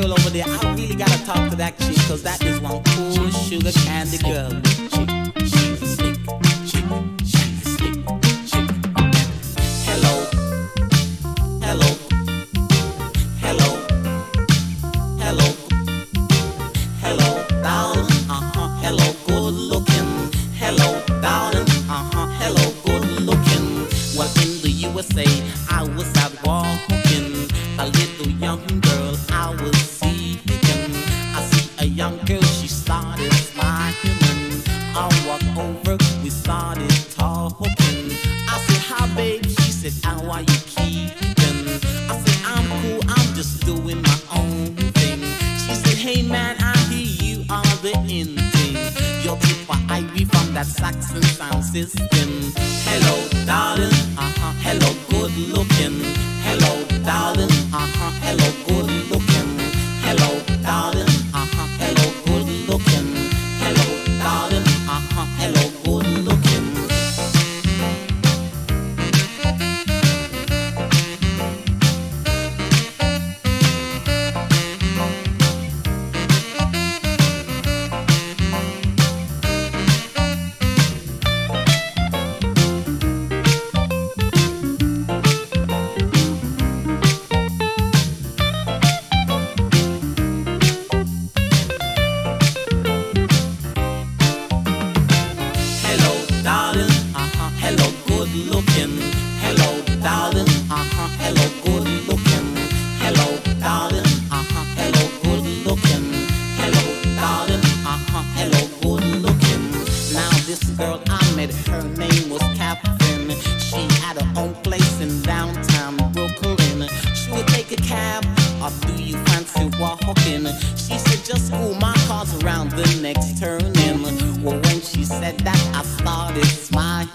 girl over there. I really gotta talk to that chick, cause that is one cool sugar candy girl. Hello, hello, hello, hello, hello, darling. Uh huh. Hello, good looking. Hello, darling. Uh huh. Hello, good looking. Well, in the USA, I was out walking. A little young girl started talking. I said, Hi, babe. She said, How are you keeping? I said, I'm cool, I'm just doing my own thing. She said, Hey, man, I hear you are the in thing. You're Tippa Irie from that Saxon sound system.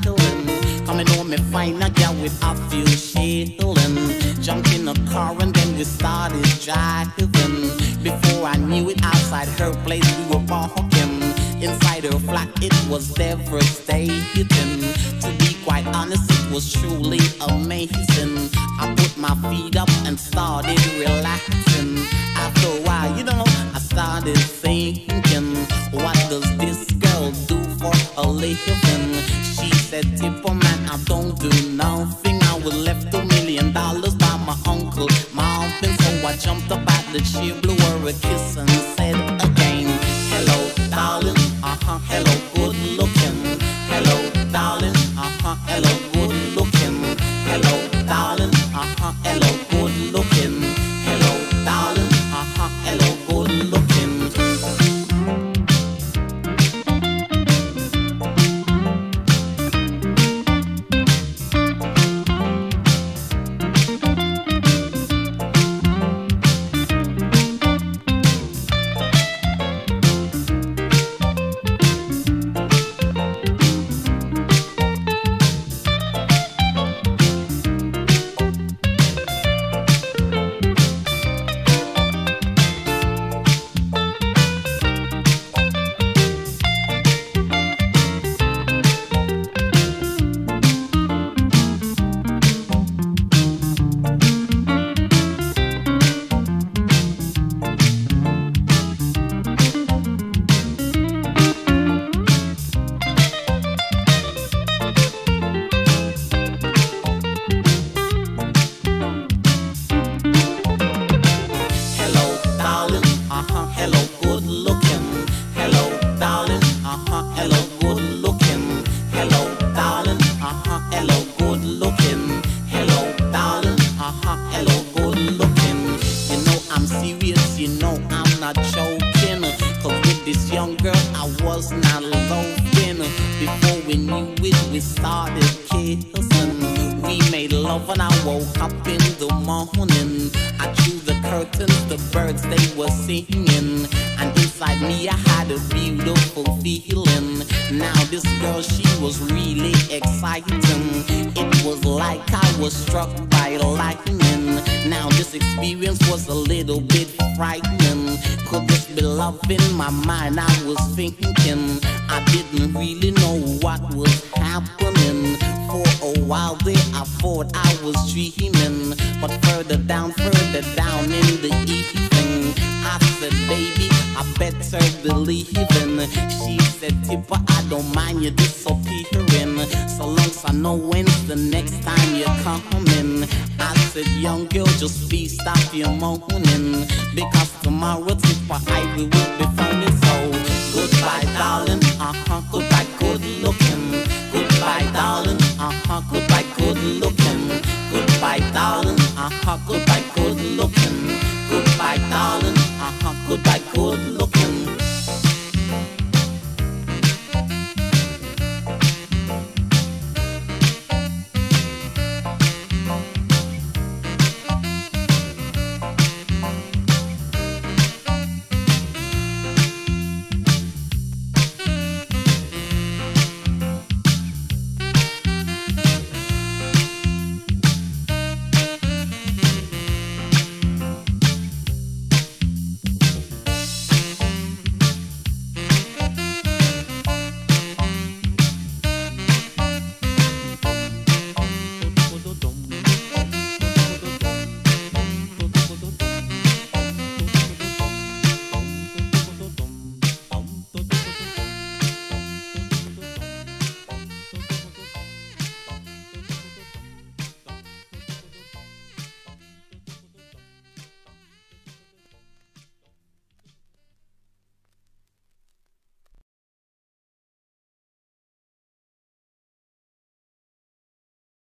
Smiling. Coming home and find a girl with a few shilling. Jumped in a car and then we started driving. Before I knew it, outside her place we were walking. Inside her flat, it was devastating. To be quite honest, it was truly amazing. I put my feet up and started relaxing. After a while, you know, I started thinking, what does this girl do for a living? Jumped up at the chair, blew her a kiss and said again, Hello, darling. Uh huh. Hello, young girl, I was not loving. Before we knew it, we started kissing. We made love and I woke up in the morning. I drew the curtains, the birds they were singing. Inside me I had a beautiful feeling. Now this girl, she was really exciting. It was like I was struck by lightning. Now this experience was a little bit frightening. Could this be love in my mind? I was thinking. I didn't really know what was happening. For a while there, I thought I was dreaming. But further down, further down in the evening, I said, baby, I better believe in. She said, Tippa, I don't mind you disappearing. So long as I know when's the next time you're coming. I said, young girl, just please stop your moaning. Because tomorrow, Tippa, I will be phoning. So goodbye, darling. Uh huh. Goodbye, good looking.